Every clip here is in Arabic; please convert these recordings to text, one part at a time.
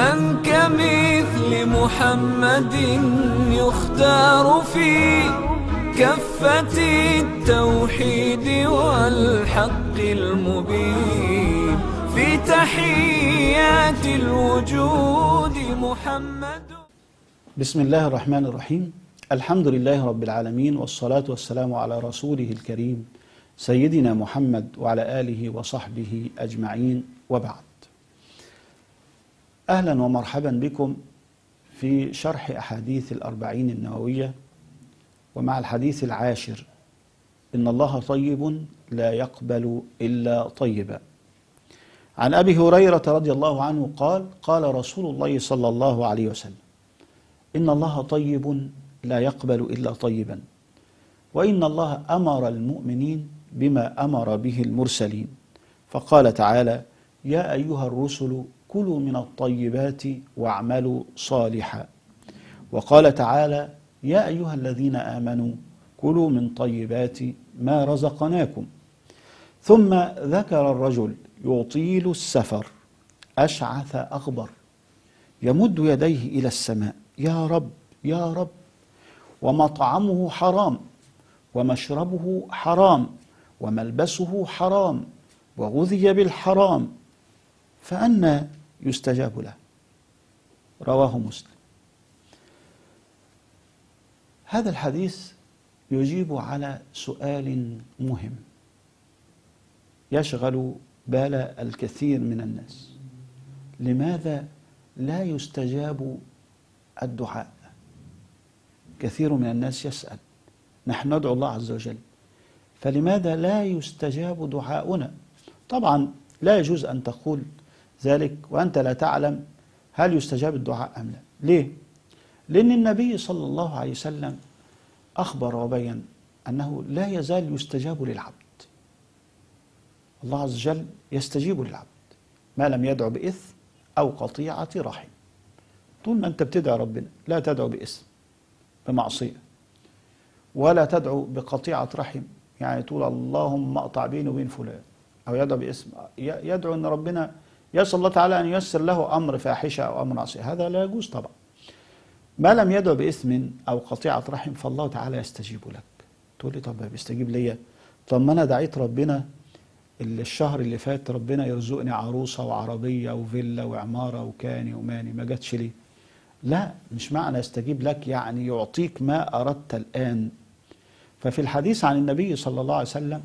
من كمثل محمد يختار في كفة التوحيد والحق المبين في تحيات الوجود محمد. بسم الله الرحمن الرحيم. الحمد لله رب العالمين والصلاة والسلام على رسوله الكريم سيدنا محمد وعلى آله وصحبه أجمعين. وبعد. أهلا ومرحبا بكم في شرح أحاديث الأربعين النووية ومع الحديث العاشر إن الله طيب لا يقبل إلا طيبا. عن أبي هريرة رضي الله عنه قال قال رسول الله صلى الله عليه وسلم إن الله طيب لا يقبل إلا طيبا وإن الله أمر المؤمنين بما أمر به المرسلين. فقال تعالى يا أيها الرسل كلوا من الطيبات واعملوا صالحا. وقال تعالى يا أيها الذين آمنوا كلوا من طيبات ما رزقناكم. ثم ذكر الرجل يطيل السفر أشعث أغبر يمد يديه إلى السماء يا رب يا رب. ومطعمه حرام ومشربه حرام وملبسه حرام وغذي بالحرام. فأنى يستجاب له. رواه مسلم. هذا الحديث يجيب على سؤال مهم. يشغل بال الكثير من الناس. لماذا لا يستجاب الدعاء؟ كثير من الناس يسأل. نحن ندعو الله عز وجل. فلماذا لا يستجاب دعاؤنا؟ طبعا لا يجوز أن تقول ذلك وأنت لا تعلم هل يستجاب الدعاء أم لا. ليه؟ لأن النبي صلى الله عليه وسلم أخبر وبين أنه لا يزال يستجاب للعبد. الله عز وجل يستجيب للعبد ما لم يدعو بإثم أو قطيعة رحم. طول ما أنت بتدعو ربنا لا تدعو بإثم بمعصية ولا تدعو بقطيعة رحم. يعني تقول اللهم اقطع بيني وبين فلان أو يدعو باسم يدعو أن ربنا يسأل الله تعالى أن ييسر له أمر فاحشة أو أمر عصية هذا لا يجوز طبعا. ما لم يدعو بإثم أو قطيعة رحم فالله تعالى يستجيب لك. تقول لي طب بيستجيب ليا طب ما أنا دعيت ربنا اللي الشهر اللي فات ربنا يرزقني عروسة وعربية وفيلا وعمارة وكاني وماني ما جاتش ليه؟ لا مش معنى يستجيب لك يعني يعطيك ما أردت الآن. ففي الحديث عن النبي صلى الله عليه وسلم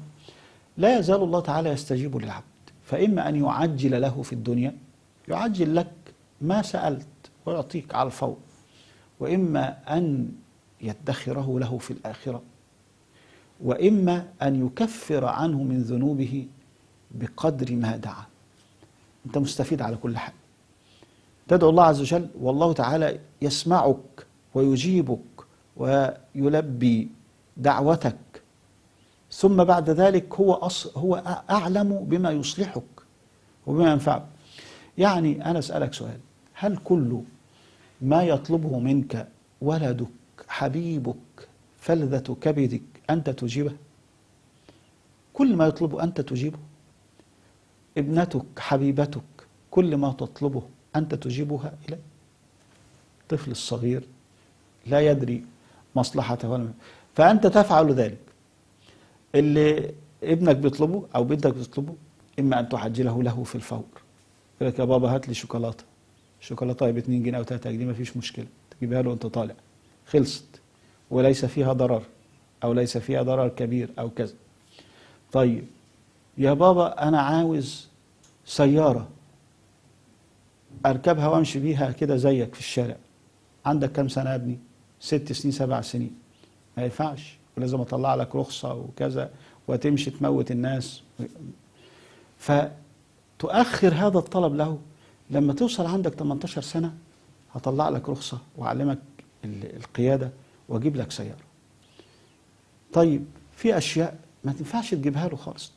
لا يزال الله تعالى يستجيب للعبد. فإما أن يعجل له في الدنيا يعجل لك ما سألت ويعطيك على الفور. وإما أن يدخره له في الآخرة. وإما أن يكفر عنه من ذنوبه بقدر ما دعا. أنت مستفيد على كل حال. تدعو الله عز وجل والله تعالى يسمعك ويجيبك ويلبي دعوتك ثم بعد ذلك هو أص هو أعلم بما يصلحك وبما ينفعك. يعني أنا أسألك سؤال. هل كل ما يطلبه منك ولدك حبيبك فلذة كبدك أنت تجيبه؟ كل ما يطلبه أنت تجيبه؟ ابنتك حبيبتك كل ما تطلبه أنت تجيبها إليه؟ الطفل الصغير لا يدري مصلحته ولا فأنت تفعل ذلك. اللي ابنك بيطلبه أو بنتك بتطلبه إما أن تعجله له في الفور. يقول لك يا بابا هات لي شوكولاتة. الشوكولاتة ب 2 جنيه أو 3 جنيه مفيش مشكلة. تجيبها له وأنت طالع. خلصت. وليس فيها ضرر أو ليس فيها ضرر كبير أو كذا. طيب. يا بابا أنا عاوز سيارة أركبها وأمشي بيها كده زيك في الشارع. عندك كم سنة يا ابني؟ ست سنين سبع سنين. ما ينفعش. ولازم أطلع لك رخصة وكذا وتمشي تموت الناس. فتؤخر هذا الطلب له. لما توصل عندك 18 سنة هطلع لك رخصة وأعلمك القيادة وأجيب لك سيارة. طيب في أشياء ما تنفعش تجيبها له خالص.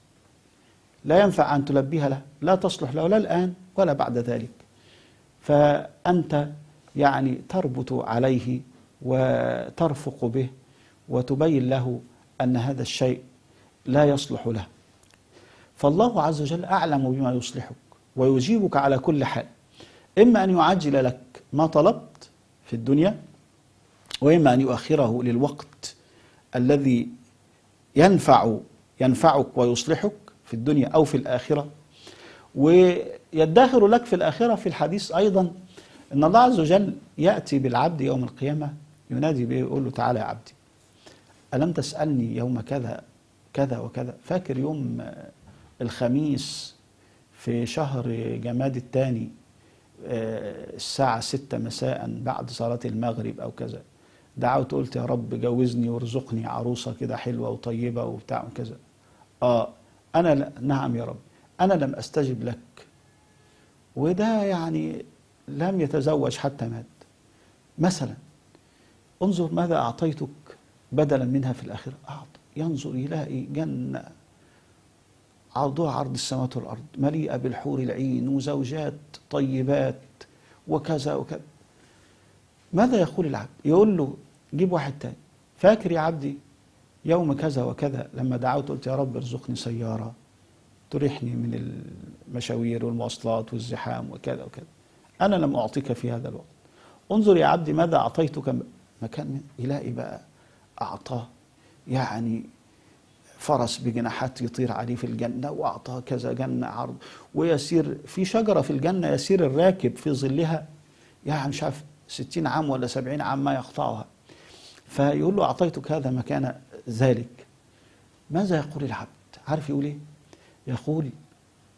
لا ينفع أن تلبيها له لا تصلح له لا الآن ولا بعد ذلك. فأنت يعني تربط عليه وترفق به وتبين له أن هذا الشيء لا يصلح له. فالله عز وجل أعلم بما يصلحك ويجيبك على كل حال. إما أن يعجل لك ما طلبت في الدنيا وإما أن يؤخره للوقت الذي ينفع ينفعك ويصلحك في الدنيا أو في الآخرة. ويدخر لك في الآخرة في الحديث أيضا أن الله عز وجل يأتي بالعبد يوم القيامة ينادي به يقول له تعالى يا عبدي. ألم تسألني يوم كذا كذا وكذا؟ فاكر يوم الخميس في شهر جماد الثاني آه، الساعة ستة مساء بعد صلاة المغرب أو كذا. دعوت قلت يا رب جوزني وارزقني عروسة كده حلوة وطيبة وبتاع وكذا. آه أنا لا نعم يا رب. أنا لم أستجب لك. وده يعني لم يتزوج حتى مات. مثلا انظر ماذا أعطيتك. بدلا منها في الآخرة. أعط. ينظر يلاقي جنة. عرضها عرض السماوات والأرض. مليئة بالحور العين وزوجات طيبات وكذا وكذا. ماذا يقول العبد؟ يقول له جيب واحد تاني. فاكر يا عبدي يوم كذا وكذا لما دعوت قلت يا رب ارزقني سيارة تريحني من المشاوير والمواصلات والزحام وكذا وكذا. أنا لم أعطيك في هذا الوقت. انظر يا عبدي ماذا أعطيتك؟ مكان يلاقي بقى. أعطاه يعني فرس بجناحات يطير عليه في الجنة وأعطاه كذا جنة عرض ويسير في شجرة في الجنة يسير الراكب في ظلها يعني مش عارف ستين عام ولا سبعين عام ما يقطعها. فيقول له أعطيتك هذا مكان ذلك. ماذا يقول العبد؟ عارف يقول إيه؟ يقول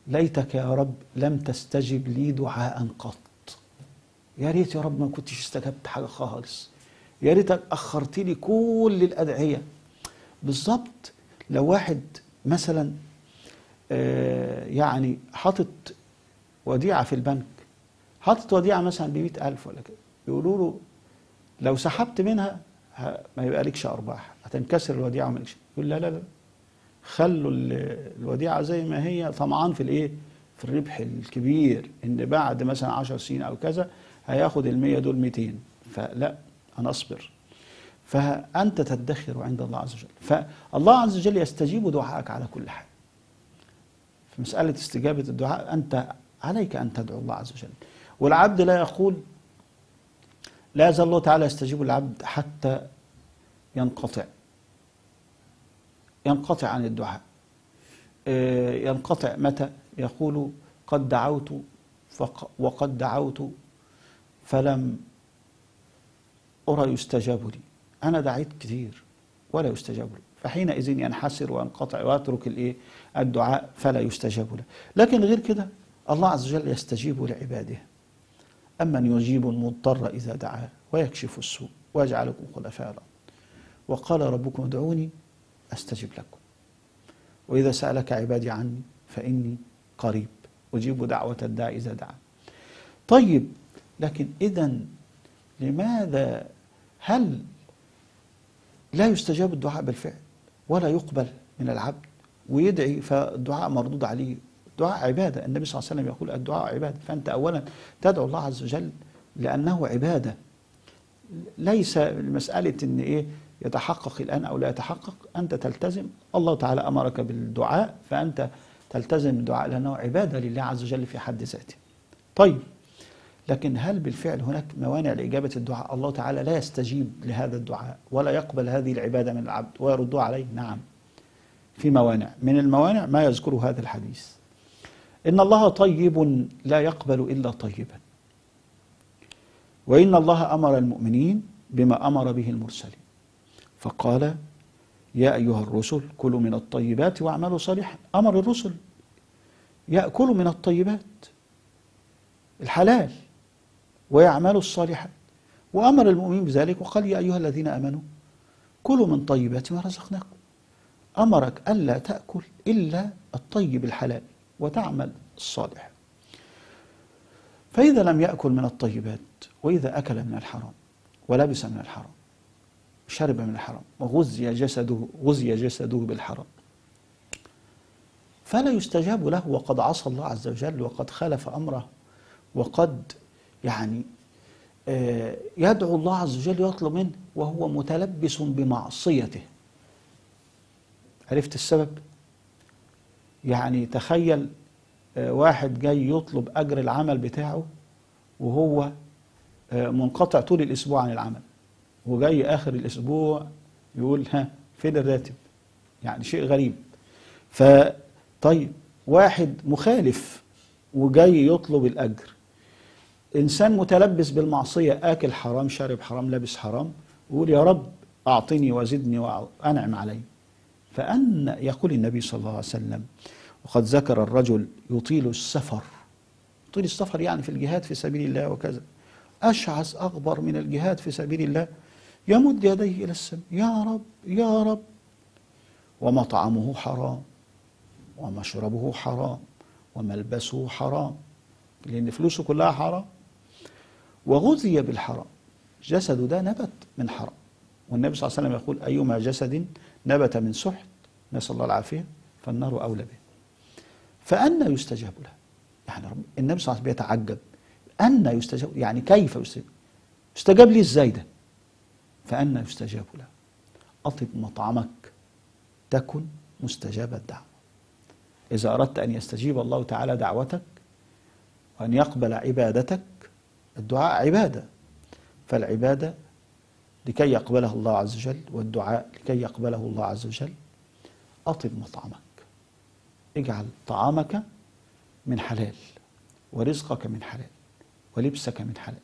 ليتك يا رب لم تستجب لي دعاء قط. يا ريت يا رب ما كنتش استجبت حاجة خالص. يا ريتك أخرت لي كل الأدعية. بالظبط لو واحد مثلا آه، يعني حاطط وديعة في البنك حاطط وديعة مثلا بمئة ألف ولا كده يقولوا له لو سحبت منها ما يبقى لكش أرباح هتنكسر الوديعة وما لكش. يقول لا لا لا. خلوا ال- الوديعة زي ما هي طمعان في الإيه؟ في الربح الكبير إن بعد مثلا عشر سنين أو كذا هياخد المية دول 200 فلا أنا أصبر. فأنت تدخر عند الله عز وجل. فالله عز وجل يستجيب دعائك على كل حال. في مسألة استجابة الدعاء أنت عليك أن تدعو الله عز وجل. والعبد لا يقول لا يزال الله تعالى يستجيب العبد حتى ينقطع. ينقطع عن الدعاء. آه، ينقطع متى؟ يقول قد دعوت وقد دعوت فلم أرى يستجاب لي. أنا دعيت كتير ولا يستجاب لي. فحينئذ ينحسر وينقطع ويترك الإيه؟ الدعاء فلا يستجاب له. لكن غير كده الله عز وجل يستجيب لعباده. أمن يجيب المضطر إذا دعاه ويكشف السوء ويجعلكم خلفاء الأرض. وقال ربكم ادعوني أستجب لكم. وإذا سألك عبادي عني فإني قريب. أجيب دعوة الداعي إذا دعا. طيب لكن إذا لماذا؟ هل لا يستجاب الدعاء بالفعل ولا يقبل من العبد ويدعي فالدعاء مردود عليه؟ الدعاء عبادة. النبي صلى الله عليه وسلم يقول الدعاء عبادة. فأنت أولا تدعو الله عز وجل لأنه عبادة. ليس مسألة إن إيه يتحقق الآن أو لا يتحقق. أنت تلتزم. الله تعالى أمرك بالدعاء. فأنت تلتزم الدعاء لأنه عبادة لله عز وجل في حد ذاته. طيب لكن هل بالفعل هناك موانع لإجابة الدعاء؟ الله تعالى لا يستجيب لهذا الدعاء ولا يقبل هذه العبادة من العبد ويردها عليه. نعم. في موانع. من الموانع ما يذكر هذا الحديث. إن الله طيب لا يقبل إلا طيبا. وإن الله أمر المؤمنين بما أمر به المرسلين. فقال يا أيها الرسل كلوا من الطيبات واعملوا صالحا. أمر الرسل. يأكلوا من الطيبات. الحلال. ويعملوا الصالحات. وأمر المؤمنين بذلك وقال يا أيها الذين آمنوا كلوا من طيبات ما رزقناكم. أمرك ألا تأكل إلا الطيب الحلال وتعمل الصالح. فإذا لم يأكل من الطيبات وإذا أكل من الحرام ولبس من الحرام شرب من الحرام وغذي جسده غذي جسده بالحرام فلا يستجاب له. وقد عصى الله عز وجل وقد خالف أمره وقد يعني آه، يدعو الله عز وجل يطلب منه وهو متلبس بمعصيته. عرفت السبب؟ يعني تخيل آه، واحد جاي يطلب أجر العمل بتاعه وهو آه، منقطع طول الأسبوع عن العمل. وجاي آخر الأسبوع يقول ها فين الراتب؟ يعني شيء غريب. فطيب واحد مخالف وجاي يطلب الأجر إنسان متلبس بالمعصية آكل حرام شارب حرام لابس حرام يقول يا رب أعطني وزدني وأنعم علي. فأن يقول النبي صلى الله عليه وسلم وقد ذكر الرجل يطيل السفر. يطيل السفر يعني في الجهاد في سبيل الله وكذا. أشعث أغبر من الجهاد في سبيل الله. يمد يديه إلى السماء. يا رب يا رب. ومطعمه حرام ومشربه حرام وملبسه حرام. لأن فلوسه كلها حرام. وغذي بالحرام. جسده ده نبت من حرام. والنبي صلى الله عليه وسلم يقول أيما جسد نبت من سحت نسأل الله العافية فالنار أولى به. فأنا يستجاب له. يعني النبي صلى الله عليه وسلم بيتعجب. أن يستجاب يعني كيف يستجاب؟ يستجاب لي إزاي ده؟ فأنا يستجاب له. أطب مطعمك تكن مستجاب الدعوة. إذا أردت أن يستجيب الله تعالى دعوتك وأن يقبل عبادتك الدعاء عبادة. فالعبادة لكي يقبلها الله عز وجل والدعاء لكي يقبله الله عز وجل أطب مطعمك. اجعل طعامك من حلال ورزقك من حلال ولبسك من حلال.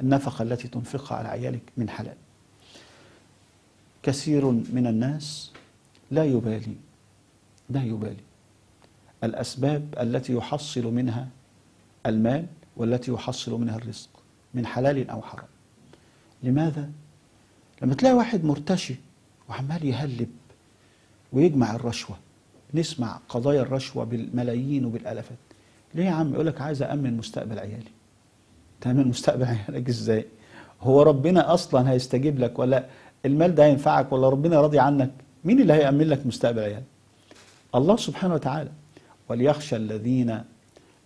النفقة التي تنفقها على عيالك من حلال. كثير من الناس لا يبالي لا يبالي. الأسباب التي يحصل منها المال والتي يحصل منها الرزق من حلال أو حرام. لماذا؟ لما تلاقي واحد مرتشي وعمال يهلب ويجمع الرشوة نسمع قضايا الرشوة بالملايين وبالالافات ليه يا عم؟ يقول لك عايز أأمن مستقبل عيالي. تأمن مستقبل عيالك إزاي؟ هو ربنا أصلا هيستجيب لك ولا المال ده هينفعك ولا ربنا راضي عنك؟ مين اللي هيأمن لك مستقبل عيالك؟ الله سبحانه وتعالى. وليخشى الذين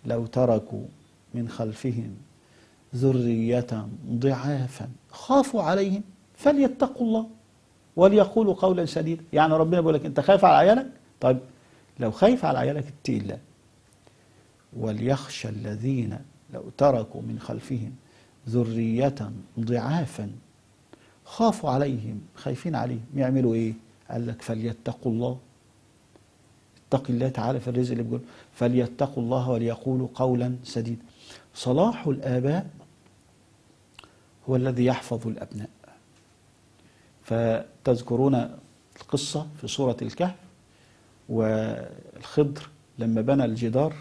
لو تركوا من خلفهم ذرية ضعافا. خافوا عليهم فليتقوا الله وليقولوا قولا سديدا يعني ربنا بيقول لك أنت خايف على عيالك؟ طيب لو خايف على عيالك اتقي الله وليخشى الذين لو تركوا من خلفهم ذرية ضعافا. خافوا عليهم خايفين عليهم. يعملوا إيه؟ قال لك فليتقوا الله. اتق الله تعالى في الرزق اللي بيقول فليتقوا الله وليقولوا قولا سديدا صلاح الآباء هو الذي يحفظ الأبناء. فتذكرون القصة في سورة الكهف والخضر لما بنى الجدار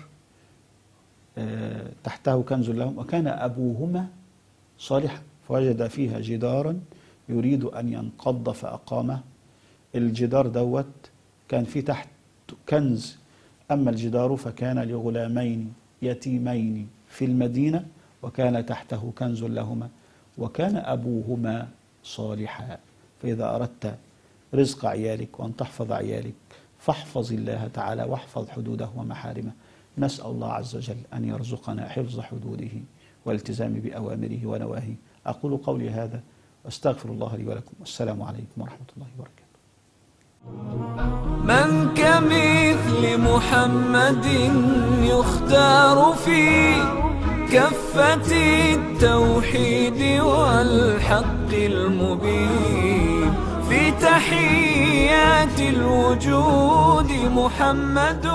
آه، تحته كنز لهم وكان أبوهما صالحا فوجد فيها جدارا يريد أن ينقض فأقامه. الجدار دوت كان في تحت كنز أما الجدار فكان لغلامين يتيمين. في المدينة وكان تحته كنز لهما وكان أبوهما صالحا. فإذا أردت رزق عيالك وأن تحفظ عيالك فاحفظ الله تعالى واحفظ حدوده ومحارمه. نسأل الله عز وجل أن يرزقنا حفظ حدوده والالتزام بأوامره ونواهيه. أقول قولي هذا وأستغفر الله لي ولكم. والسلام عليكم ورحمة الله وبركاته. من كمثل محمد يختار في كفة التوحيد والحق المبين؟ في تحيات الوجود محمد